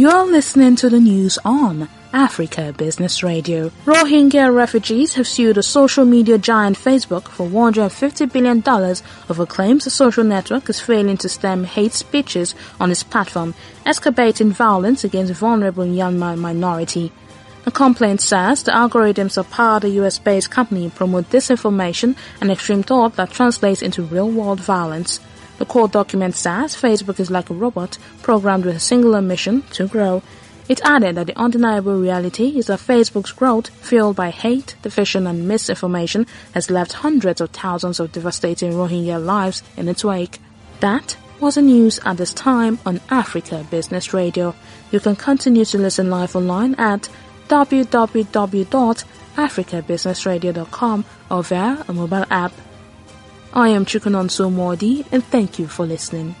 You're listening to the news on Africa Business Radio. Rohingya refugees have sued the social media giant Facebook for $150 billion over claims the social network is failing to stem hate speeches on its platform, escalating violence against vulnerable Myanmar minority. The complaint says the algorithms of power the US-based company promote disinformation and extreme thought that translates into real-world violence. The court document says Facebook is like a robot programmed with a singular mission to grow. It added that the undeniable reality is that Facebook's growth, fueled by hate, division, and misinformation, has left hundreds of thousands of devastating Rohingya lives in its wake. That was the news at this time on Africa Business Radio. You can continue to listen live online at www.africabusinessradio.com or via a mobile app. I am Chukwunonso Modi and thank you for listening.